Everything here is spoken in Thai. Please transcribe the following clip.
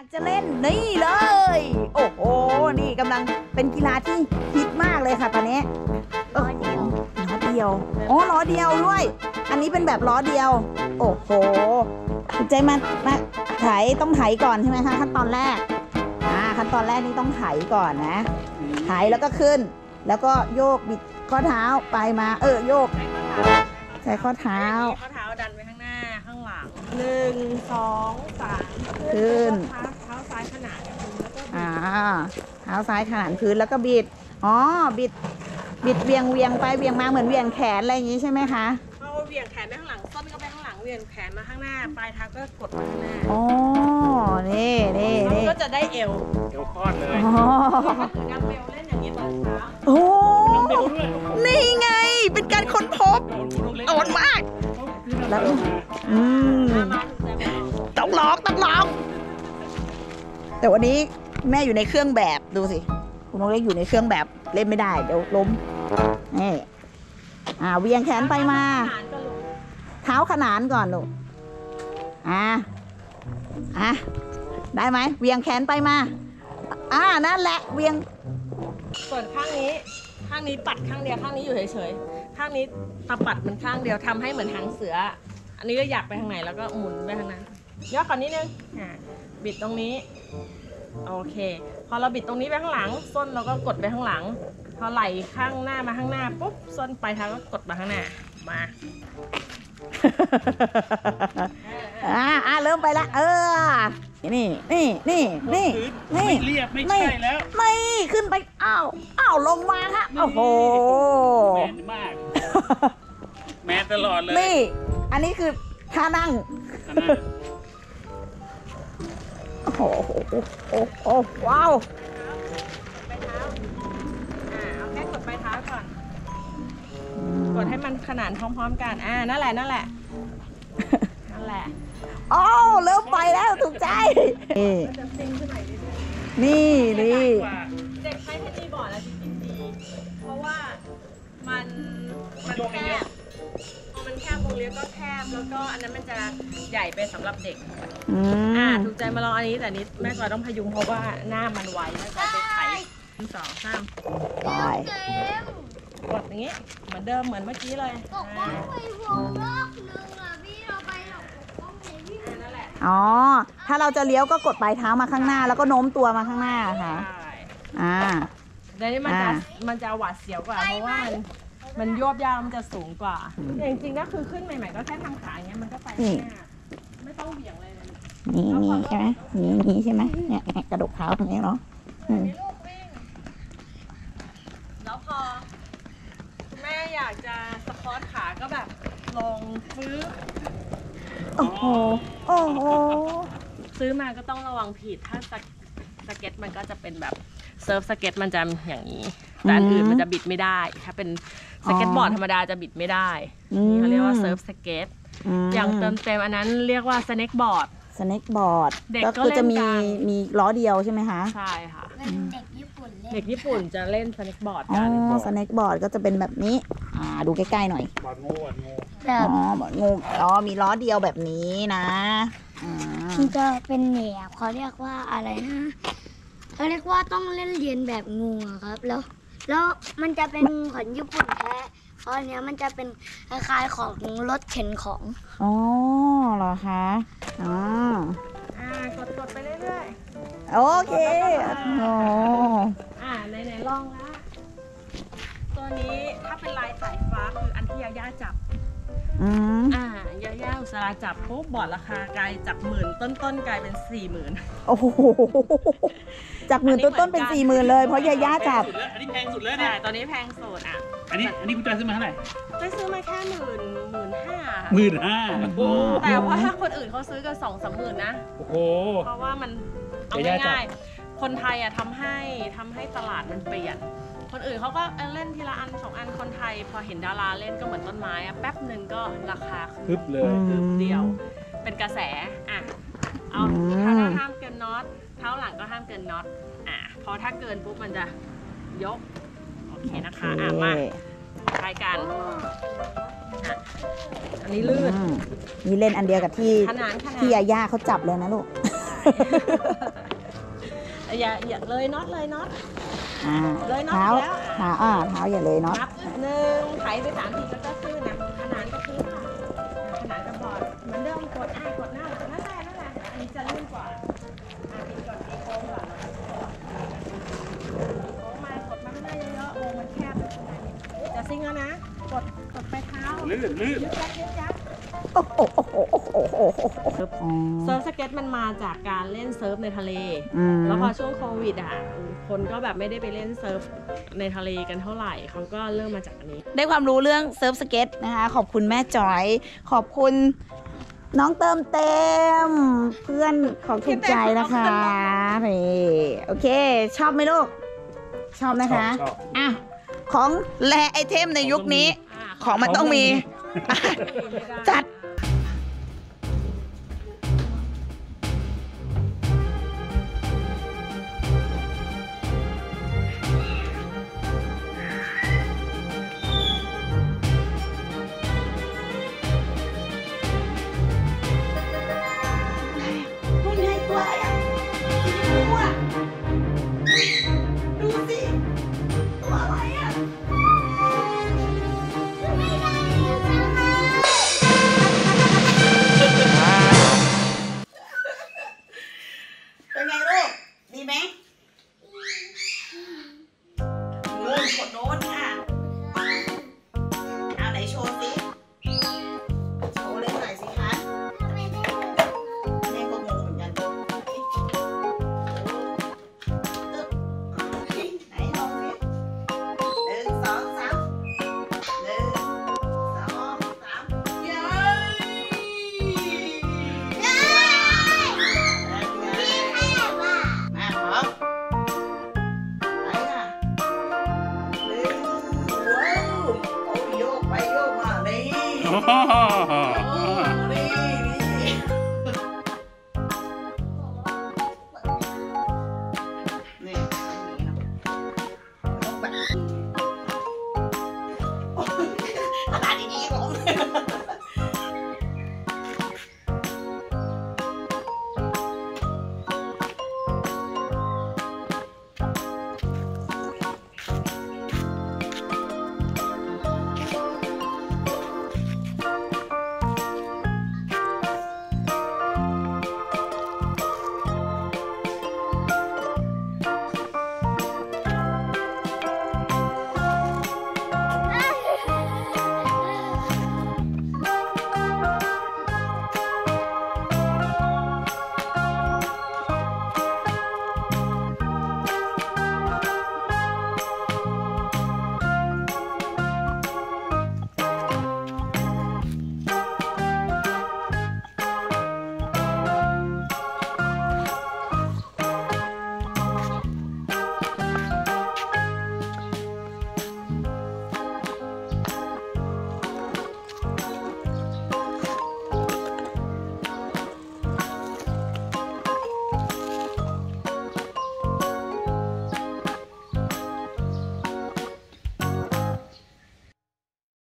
ากจะเล่นนี่เลย โอ้โห นี่กำลังเป็นกีฬาที่ฮิตมากเลยค่ะตอนนี้ล้อเดียวล้อเดียวอ๋อล้อเดียวด้วย อันนี้เป็นแบบล้อเดียว โอ้โหคุณใจมามาไถต้องไถก่อนใช่ไหมคะขั้นตอนแรกอ่าขั้นตอนแรกนี่ต้องไถก่อนนะไถแล้วก็ขึ้น แล้วก็โยกบิดข้อเท้าไปมา เออโยก ใช้ข้อเท้า หลังหนึ่งสองสามขึ้นเท้าเท้าซ้ายขนาดกับพื้นแล้วก็อ่าเท้าซ้ายขนานพื้นแล้วก็บิด อ๋อ บิด บิดเวียงเวียงไปเวียงมาเหมือนเวียงแขนอะไรอย่างนี้ใช่ไหมคะพอเหวี่ยงแขนไปข้างหลังส้นก็ไปข้างหลังเหวี่ยงแขนมาข้างหน้า ปลายเท้าก็กดมาข้างหน้าอ๋อ นี่นี่แล้วนี่ก็จะได้เอวเดี๋ยวคลอดเลยอ๋อก็คือดัมเบลเล่นอย่างนี้ตอนเช้าโอ้เบลด้วยนี่ไง เป็นการค้นพบ โดนคุณต้องเล่นโอนมาก แล้วอืมมามาถึงแต่ไม่ออกต้องลองต้องลองแต่วันนี้แม่อยู่ในเครื่องแบบดูสิ คุณน้องเล็กอยู่ในเครื่องแบบเล่นไม่ได้ เดี๋ยวล้มนี่อ่าเวียงแขนไปมาหารก็รู้เท้าขนานก่อนลูกอ่าอะได้ไหมเวียงแขนไปมา อ่านั่นแหละเวียง ส่วนข้างนี้ ข้างนี้ปัดข้างเดียวข้างนี้อยู่เฉยๆข้างนี้ตะปัดมันข้างเดียวทำให้เหมือนหางเสือ อันนี้ก็อยากไปทางไหนแล้วก็หมุนไปทางนั้นย่อก่อนนิดนึงอ่าบิดตรงนี้ โอเค พอเราบิดตรงนี้ไปข้างหลัง ส้นเราก็กดไปข้างหลัง พอไหล่ข้างหน้ามาข้างหน้าปุ๊บ ส้นปลายเท้าก็กดมาข้างหน้า มา อ่าอ่าเริ่มไปละ เออ นี่ นี่ นี่ นี่ นี่ ไม่เรียบไม่ใช่แล้วไม่ขึ้นไป อ้าว อ้าว ลงมาฮะโอ้โห แมนมาก แมนตลอดเลย นี่ อันนี้คือท่านั่ง อันนั้นโอ้โหโอ้โหโอ้โหว้าวปลายเท้าอ่าเอาแค่กดปลายเท้าก่อน กดให้มันขนานพร้อมๆกัน อ่า นั่นแหละ นั่นแหละ นั่นแหละอ๋อเริ่มไปแล้วถูกใจ นี่จะซิงขึ้นหน่อยนิดนึงนี่นี่ว่าเด็กใช้เทนนิสบอร์ดแล้วจริงๆดี เพราะว่ามัน มันแคบ พอมันแคบวงเลี้ยวก็แคบแล้วก็อันนั้นมันจะใหญ่ไปสำหรับเด็ก อือ่าม ถูกใจมาลองอันนี้แต่นิดแม่จอยต้องพยุงเพราะว่าหน้ามันไวแม่จอยไปไถหนึ่งสองสามไป กดอย่างงี้เหมือนเดิมเหมือนเมื่อกี้เลยปกป้องไปวงรอบนึงอะพี่เราไปหรอกปกป้องไหนพี่อ่านั่นแหละอ๋อ ถ้าเราจะเลี้ยวก็กดปลายเท้ามาข้างหน้า แล้วก็โน้มตัวมาข้างหน้าค่ะ ใช่อ่าแต่นี่มันจะอ่า มันจะหวาดเสียวกว่าเพราะว่ามัน มันโยบยาวมันจะสูงกว่าแต่จริงๆก็คือขึ้นใหม่ๆก็แค่ทำขาอย่างเงี้ยมันก็ไปข้างหน้าไม่ต้องเบี่ยงเลยนะนี่นี่ใช่ไหมนี่นี่ใช่ไหมเนี่ยเนี่ยกระดกเท้าตรงนี้เนาะอืมแล้วพอแม่อยากจะ squat ขาก็แบบลงฟื้อโอ้โหโอ้โหซื้อมาก็ต้องระวังผิดถ้าเซิร์ฟสเก็ตมันก็จะเป็นแบบ เซิร์ฟสเก็ตมันจะอย่างนี้แต่อันอื่นมันจะบิดไม่ได้ ถ้าเป็นสเก็ตบอร์ดธรรมดาจะบิดไม่ได้อืมนี่เขาเรียกว่าเซิร์ฟสเก็ตมอย่างเติมเต็มอันนั้นเรียกว่า snakeboard snakeboard เด็กก็ก็คือจะมีเล่นกันมีล้อเดียวใช่ไหมคะใช่ค่ะเป็นเด็กญี่ปุ่นเล่นเด็กญี่ปุ่นจะเล่น snakeboard อ๋อกันอสเน็กบอร์ดก็จะเป็นแบบนี้อ่าดูใกล้ๆหน่อยบอร์ดงูบอร์ดงูแบอ๋บอบอร์ดงูอ๋อมีล้อเดียวแบบนี้นะอ่ามันจะเป็นแหนบเขาเรียกว่าอะไรนะ เขาเรียกว่าต้องเล่นเรียนแบบงูอะครับ แล้วแล้วมันจะเป็นของญี่ปุ่นแท้เพราะอันเนี้ยมันจะเป็นคล้ายๆของรถเข็นของอ๋อเหรอคะอ๋ออ่ากดกดๆไปเรื่อยโอเคโอ้ๆ อ่าไหนๆลองละตัวนี้ถ้าเป็นลายสายฟ้าคืออันที่ยาย่าจับ อืมอ่า ยาย่าอุสราจับปุ๊บบอร์ดราคากลายจากหมื่นต้นๆกลายเป็นสี่หมื่น โอ้โหจากหมื่นต้นๆเป็นสี่หมื่นเลยเพราะยาย่าจับ สุดแล้วอันนี้แพงสุดแล้วแต่เนี่ยตัวนี้แพงสุดอะอันนี้อันนี้คุณจอยซื้อมาเท่าไหร่ได้ซื้อมาแค่หมื่นหมื่นห้าหมื่นห้าแต่ว่าถ้าคนอื่นเขาซื้อกันสองสามหมื่นนะโอ้โหเพราะว่ามันเอายาย่าจับง่ายๆคนไทยอะทำให้ทำให้ตลาดมันเปลี่ยน คนอื่นเขาก็เออเล่นทีละอันสองอันคนไทย พอเห็นดาราเล่นก็เหมือนต้นไม้อะแป๊บหนึ่งก็ราคาคึบเลยคืบเดียว เป็นกระแสอะเอาอืมเท้าหน้าห้ามเกินน็อตเท้าหลังก็ห้ามเกินน็อตอะพอถ้าเกินปุ๊บมันจะยกโอเคนะคะอะมาใช้กันอะอันนี้ลื่นอืมนี่เล่นอันเดียวกับที่ขนานขนานที่ยาย่าเขาจับเลยนะลูกใช่อย่าอย่าเลยน็อตเลยน็อต อ่าเลยน็อตเท้าแล้วเท้าอ่าเท้าอย่าเลยเนาะนับหนึ่งไถไปสามทีแล้วก็ขึ้นนะขนานกับพื้นค่ะขนานกับบอร์ดเหมือนเดิมกดอะกดหน้าหลังนั่นแหละนั่นแหละอันนี้จะลื่นกว่าอะปิดก่อนตีโค้งก่อนโค้งมากดมาข้างหน้าเยอะๆวงมันแคบเลยข้างในจะซิงแล้วนะ กดกดไปเท้าลื่นลื่นยึดยักยึดยัก โอ้โหโอ้โหโอ้โหโอ้โหโอ้โหอ๋อเซิร์ฟสเก็ตมันมาจากการเล่นเซิร์ฟในทะเลอืมแล้วพอช่วงโควิดอะ คนก็แบบไม่ได้ไปเล่นเซิร์ฟในทะเลกันเท่าไหร่เขาก็เริ่มมาจากอันนี้ ได้ความรู้เรื่องเซิร์ฟสเก็ตนะคะ ขอบคุณแม่จอย ขอบคุณน้องเติมเต็ม เพื่อนของถูกใจนะคะนี่โอเค ชอบไหมลูก ชอบนะคะชอบอะของ rare item ในยุคนี้ ของมันต้องมี จัด หนึ่ง